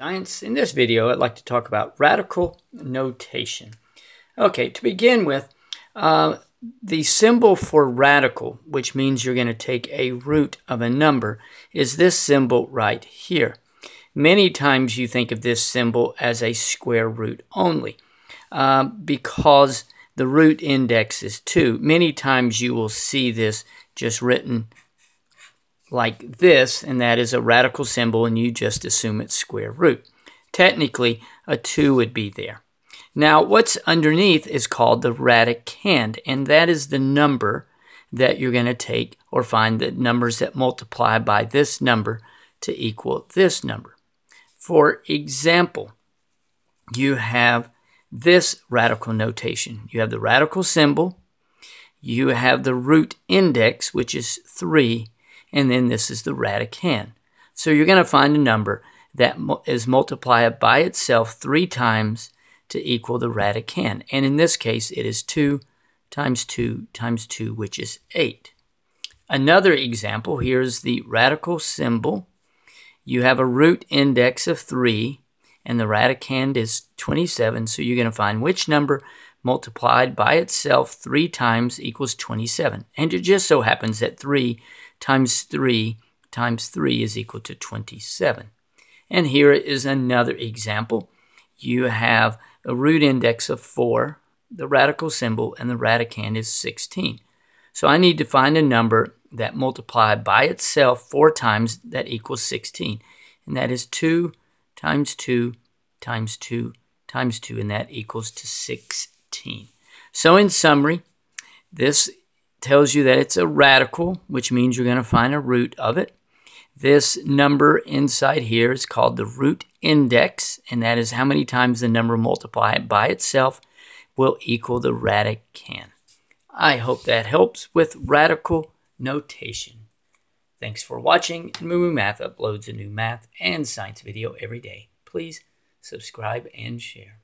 Science. In this video, I'd like to talk about radical notation. Okay, to begin with, uh, the symbol for radical, which means you're going to take a root of a number, is this symbol right here. Many times you think of this symbol as a square root only uh, because the root index is 2. Many times you will see this just written like this, and that is a radical symbol, and you just assume it's square root. Technically, a 2 would be there. Now, what's underneath is called the radicand, and that is the number that you're going to take or find the numbers that multiply by this number to equal this number. For example, you have this radical notation. You have the radical symbol, you have the root index, which is 3, and then this is the radicand. So you're going to find a number that is multiplied by itself three times to equal the radicand. And in this case, it is 2 times 2 times 2, which is 8. Another example, here's the radical symbol. You have a root index of 3, and the radicand is 27, so you're going to find which number multiplied by itself 3 times equals 27. And it just so happens that 3 times 3 times 3 is equal to 27. And here is another example. You have a root index of 4, the radical symbol, and the radicand is 16. So I need to find a number that multiplied by itself 4 times that equals 16. And that is 2 times 2 times 2 times 2, and that equals to 16. So in summary, this tells you that it's a radical, which means you're going to find a root of it. This number inside here is called the root index, and that is how many times the number multiplied by itself will equal the radicand. I hope that helps with radical notation. Thanks for watching, Moo Math uploads a new math and science video every day. Please subscribe and share.